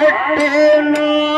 Martin.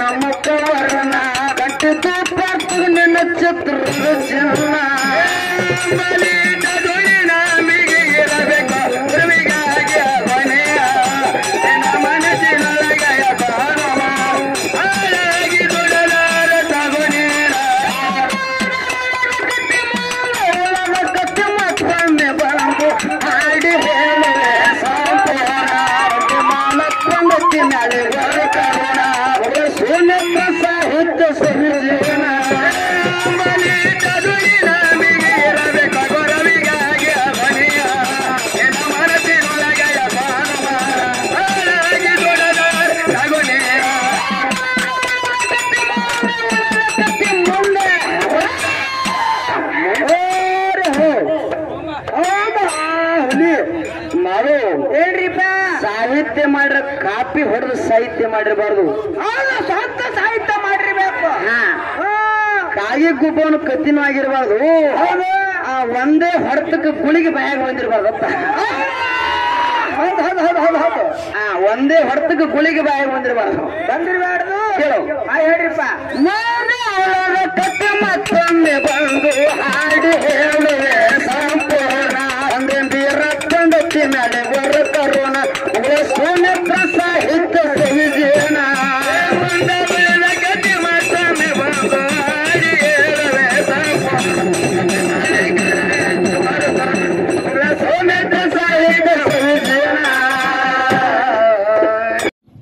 నమ్మకవరణ గంటతో పాటు నిన్న చిన్న ಸಾಹಿತ್ಯ ಮಾಡಿರಬಾರ್ದು. ಸ್ವಂತ ಸಾಹಿತ್ಯ ಮಾಡಿರ್ಬೇಕು. ಕಾಯಿ ಗುಬ್ಬನ ಕತ್ತಿನೂ ಆಗಿರಬಾರ್ದು. ಆ ಒಂದೇ ಹೊಡೆತಕ್ಕೆ ಗುಳಿಗೆ ಬಾಯಾಗ ಬಂದಿರಬಾರ್ದಪ್ಪ ಹೌದು ಹೌದು ಹೌದು ಹೌದು ಹೌದು. ಆ ಒಂದೇ ಹೊಡೆತಕ್ಕೆ ಗುಳಿಗೆ ಬಾಯಾಗ ಬಂದಿರಬಾರ್ದು. ಬಂದಿರಬಾರ್ದು. ಕೇಳು. ಆ ಹೇಳ್ರಿಪ್ಪ. ಕತ್ತೆ ಮತ್ತೊಮ್ಮೆ ಬಂದು ಹಾಡಿ ಹೇಳುವೆ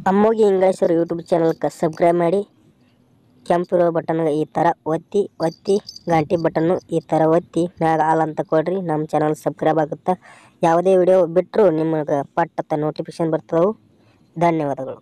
ಅಮ್ಮೋಗಿ ಇಂಗ್ಲೀಷರು ಯೂಟ್ಯೂಬ್ ಚಾನಲ್ಗೆ ಸಬ್ಸ್ಕ್ರೈಬ್ ಮಾಡಿ ಕೆಂಪಿರೋ ಬಟನ್ಗೆ ಈ ಥರ ಒತ್ತಿ ಒತ್ತಿ ಗಂಟೆ ಬಟನ್ನು ಈ ಥರ ಒತ್ತಿ, ಮ್ಯಾಗ ಆಲ್ ಅಂತ ಕೊಡ್ರಿ, ನಮ್ಮ ಚಾನಲ್ ಸಬ್ಸ್ಕ್ರೈಬ್ ಆಗುತ್ತೆ? ಯಾವುದೇ ವಿಡಿಯೋ ಬಿಟ್ಟರೂ ನಿಮಗೆ ಪಟ್ಟತ್ತ ನೋಟಿಫಿಕೇಶನ್ ಬರ್ತದವು. ಧನ್ಯವಾದಗಳು.